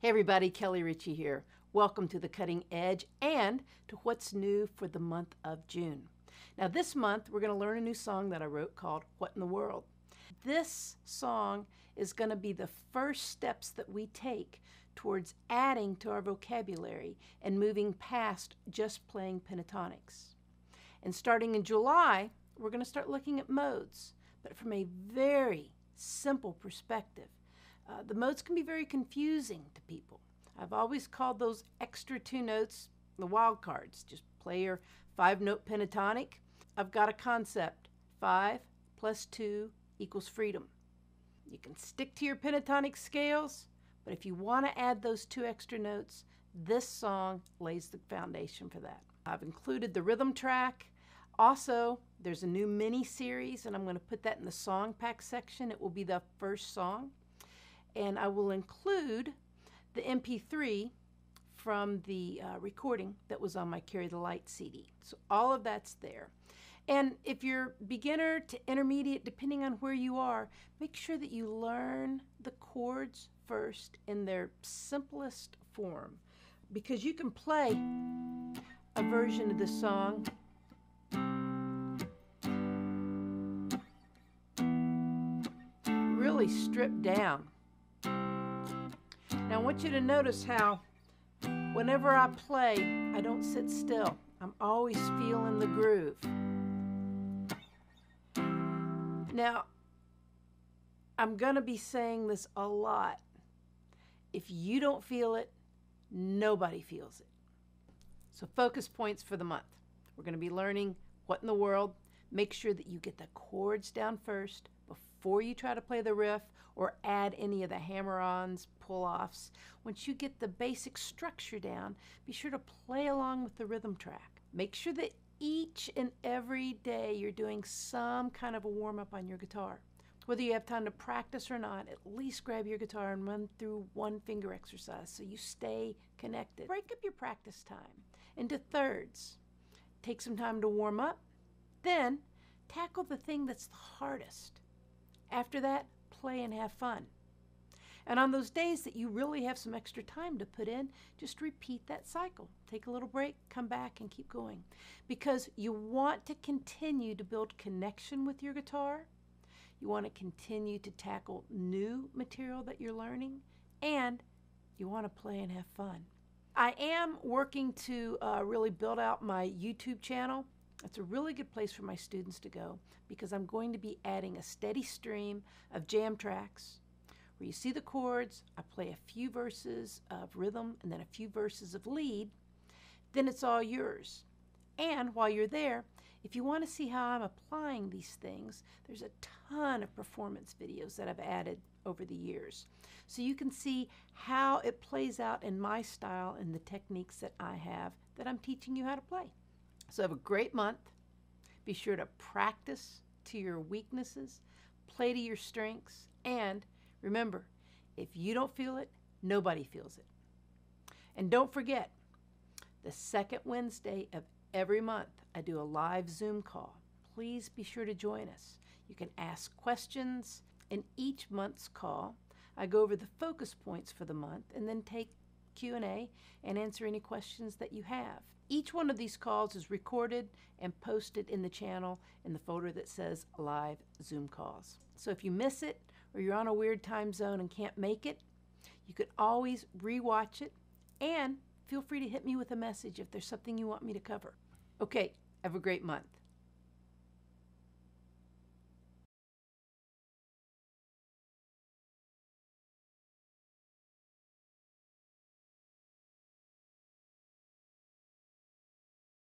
Hey everybody, Kelly Richey here. Welcome to the Cutting Edge and to what's new for the month of June. Now, this month we're going to learn a new song that I wrote called What in the World. This song is going to be the first steps that we take towards adding to our vocabulary and moving past just playing pentatonics. And starting in July, we're going to start looking at modes, but from a very simple perspective. Uh, the modes can be very confusing to people. I've always called those extra two notes the wild cards. Just play your five note pentatonic. I've got a concept five plus two equals freedom. You can stick to your pentatonic scales, but if you want to add those two extra notes, this song lays the foundation for that. I've included the rhythm track. Also, there's a new mini series, and I'm going to put that in the song pack section. It will be the first song. And I will include the MP3 from the uh, recording that was on my Carry the Light CD. So all of that's there. And if you're beginner to intermediate, depending on where you are, make sure that you learn the chords first in their simplest form because you can play a version of this song really stripped down. Now I want you to notice how whenever I play, I don't sit still. I'm always feeling the groove. Now, I'm going to be saying this a lot. If you don't feel it, nobody feels it. So, focus points for the month. We're going to be learning what in the world. Make sure that you get the chords down first before you try to play the riff or add any of the hammer ons, pull offs. Once you get the basic structure down, be sure to play along with the rhythm track. Make sure that each and every day you're doing some kind of a warm up on your guitar. Whether you have time to practice or not, at least grab your guitar and run through one finger exercise so you stay connected. Break up your practice time into thirds. Take some time to warm up, then tackle the thing that's the hardest. After that, play and have fun. And on those days that you really have some extra time to put in, just repeat that cycle. Take a little break, come back, and keep going. Because you want to continue to build connection with your guitar. You want to continue to tackle new material that you're learning. And you want to play and have fun. I am working to uh, really build out my YouTube channel. That's a really good place for my students to go because I'm going to be adding a steady stream of jam tracks where you see the chords, I play a few verses of rhythm and then a few verses of lead, then it's all yours. And while you're there, if you want to see how I'm applying these things, there's a ton of performance videos that I've added over the years. So you can see how it plays out in my style and the techniques that I have that I'm teaching you how to play. So have a great month. Be sure to practice to your weaknesses, play to your strengths, and Remember, if you don't feel it, nobody feels it. And don't forget, the second Wednesday of every month, I do a live Zoom call. Please be sure to join us. You can ask questions in each month's call. I go over the focus points for the month and then take Q&A and answer any questions that you have. Each one of these calls is recorded and posted in the channel in the folder that says live Zoom calls. So if you miss it or you're on a weird time zone and can't make it, you can always rewatch it and feel free to hit me with a message if there's something you want me to cover. Okay, have a great month.